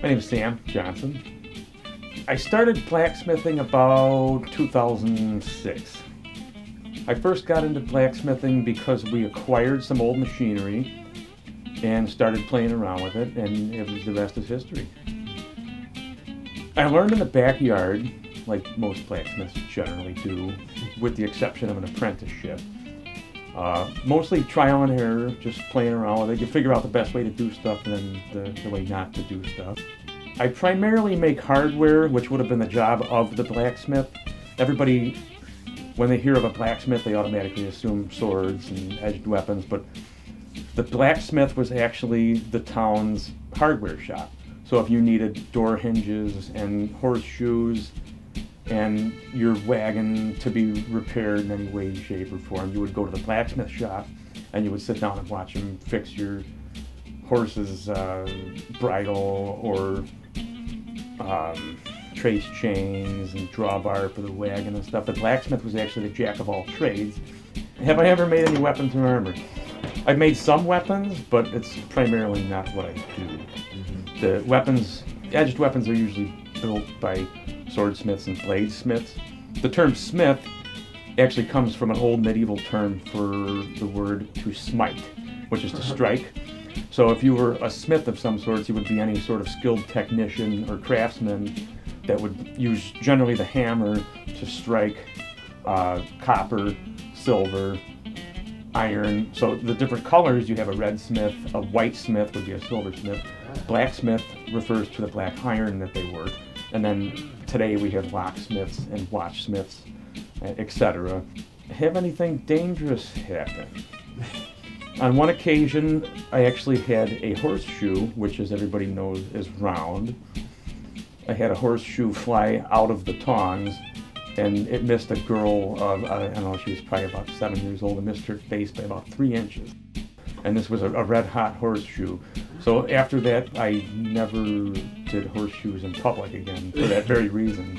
My name is Sam Johnson. I started blacksmithing about 2006. I first got into blacksmithing because we acquired some old machinery and started playing around with it, and it was the rest is history. I learned in the backyard, like most blacksmiths generally do, with the exception of an apprenticeship. Uh, mostly trial and error, just playing around with it. You figure out the best way to do stuff and then the, the way not to do stuff. I primarily make hardware, which would have been the job of the blacksmith. Everybody, when they hear of a blacksmith, they automatically assume swords and edged weapons, but the blacksmith was actually the town's hardware shop. So if you needed door hinges and horseshoes and your wagon to be repaired in any way, shape, or form, you would go to the blacksmith shop and you would sit down and watch him fix your horse's uh, bridle or um, trace chains and drawbar for the wagon and stuff. The blacksmith was actually the jack of all trades. Have I ever made any weapons or armor? I've made some weapons, but it's primarily not what I do. The weapons, edged weapons, are usually built by swordsmiths and bladesmiths. The term smith actually comes from an old medieval term for the word to smite, which is to strike. So if you were a smith of some sorts, you would be any sort of skilled technician or craftsman that would use generally the hammer to strike uh, copper, silver, iron. So the different colors, you have a red smith, a white smith would be a silver smith. Blacksmith refers to the black iron that they work. And then today we have locksmiths and watchsmiths, etc. Have anything dangerous happen? On one occasion, I actually had a horseshoe, which, as everybody knows, is round. I had a horseshoe fly out of the tongs, and it missed a girl of, I don't know, she was probably about seven years old, and missed her face by about three inches. And this was a, a red hot horseshoe. So after that, I never did horseshoes in public again for that very reason.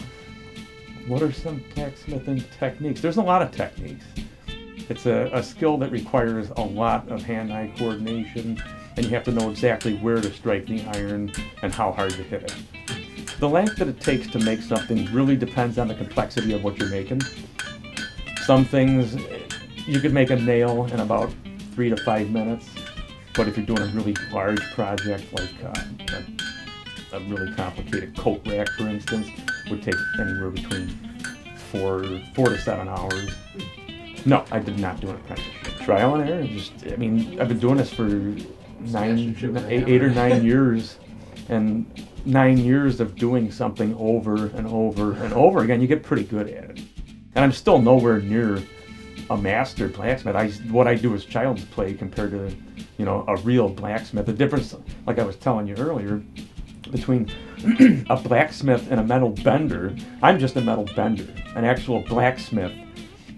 What are some blacksmithing techniques? There's a lot of techniques. It's a, a skill that requires a lot of hand-eye coordination, and you have to know exactly where to strike the iron and how hard to hit it. The length that it takes to make something really depends on the complexity of what you're making. Some things you could make a nail in about three to five minutes, but if you're doing a really large project like uh, a, a really complicated coat rack, for instance, would take anywhere between four four to seven hours. No, I did not do an apprenticeship. Trial and error. Just, I mean, I've been doing this for nine, eight, eight or nine years, and nine years of doing something over and over and over again, you get pretty good at it. And I'm still nowhere near a master blacksmith. I, what I do is child's play compared to, you know, a real blacksmith. The difference, like I was telling you earlier, between a blacksmith and a metal bender, I'm just a metal bender. An actual blacksmith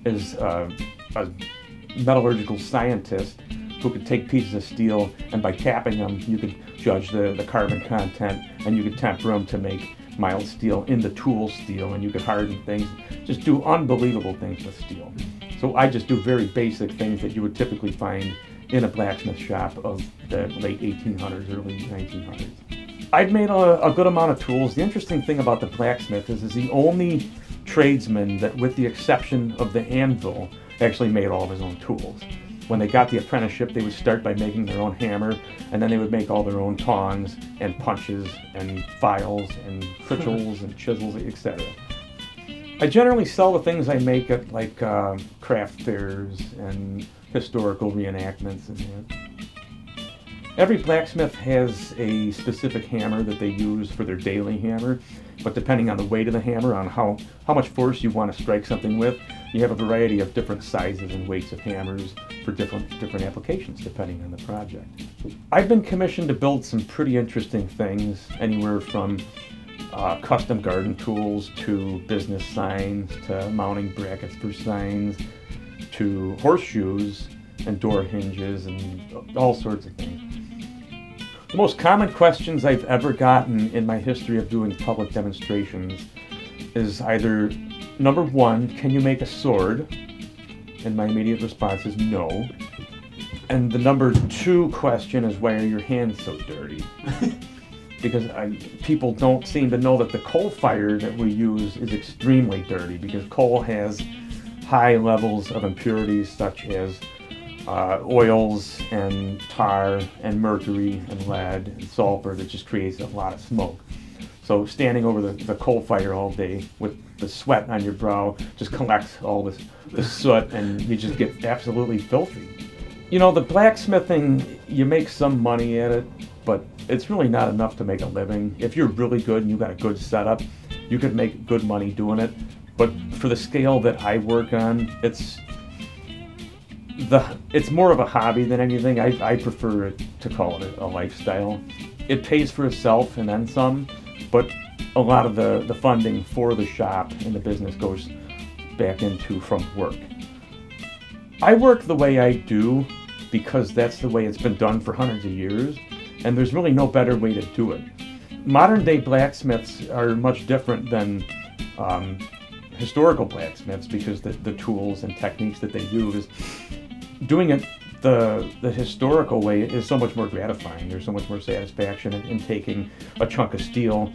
is uh, a metallurgical scientist who could take pieces of steel and by tapping them, you could judge the, the carbon content and you could temper them to make mild steel into tool steel and you could harden things, just do unbelievable things with steel. So I just do very basic things that you would typically find in a blacksmith shop of the late 1800s, early 1900s. I've made a, a good amount of tools. The interesting thing about the blacksmith is, is the only tradesman that, with the exception of the anvil, actually made all of his own tools. When they got the apprenticeship, they would start by making their own hammer, and then they would make all their own tongs and punches and files and chisels and chisels, etc. I generally sell the things I make at like uh, craft fairs and historical reenactments and that. Every blacksmith has a specific hammer that they use for their daily hammer, but depending on the weight of the hammer, on how, how much force you want to strike something with, you have a variety of different sizes and weights of hammers for different, different applications depending on the project. I've been commissioned to build some pretty interesting things, anywhere from uh, custom garden tools to business signs to mounting brackets for signs to horseshoes and door hinges and all sorts of things. The most common questions I've ever gotten in my history of doing public demonstrations is either number one, can you make a sword? And my immediate response is no. And the number two question is why are your hands so dirty? because I, people don't seem to know that the coal fire that we use is extremely dirty because coal has high levels of impurities such as uh, oils and tar and mercury and lead and sulfur that just creates a lot of smoke. So standing over the, the coal fire all day with the sweat on your brow just collects all this, this soot and you just get absolutely filthy. You know, the blacksmithing, you make some money at it, but it's really not enough to make a living. If you're really good and you've got a good setup, you could make good money doing it. But for the scale that I work on, it's the it's more of a hobby than anything. I, I prefer to call it a, lifestyle. It pays for itself and then some, but a lot of the, the funding for the shop and the business goes back into from work. I work the way I do because that's the way it's been done for hundreds of years, and there's really no better way to do it. Modern day blacksmiths are much different than um, historical blacksmiths because the, the tools and techniques that they use, doing it the the historical way is so much more gratifying. There's so much more satisfaction in, in, taking a chunk of steel,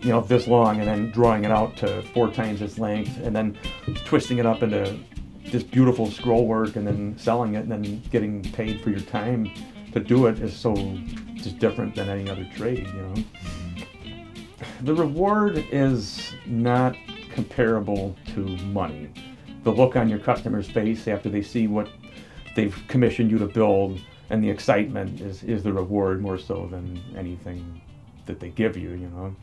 you know, this long, and then drawing it out to four times its length, and then twisting it up into this beautiful scroll work, and then selling it, and then getting paid for your time to do it is so just different than any other trade, you know. The reward is not comparable to money. The look on your customer's face after they see what they've commissioned you to build and the excitement is, is the reward more so than anything that they give you, you know.